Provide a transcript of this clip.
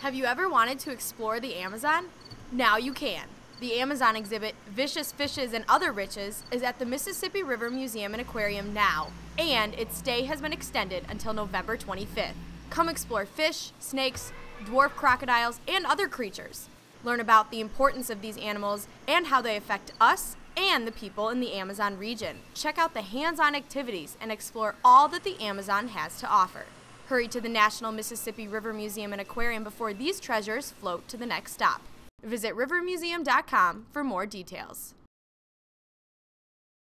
Have you ever wanted to explore the Amazon? Now you can. The Amazon exhibit, Vicious Fishes and Other Riches, is at the Mississippi River Museum and Aquarium now, and its stay has been extended until November 25th. Come explore fish, snakes, dwarf crocodiles, and other creatures. Learn about the importance of these animals and how they affect us and the people in the Amazon region. Check out the hands on activities and explore all that the Amazon has to offer. Hurry to the National Mississippi River Museum and Aquarium before these treasures float to the next stop. Visit rivermuseum.com for more details.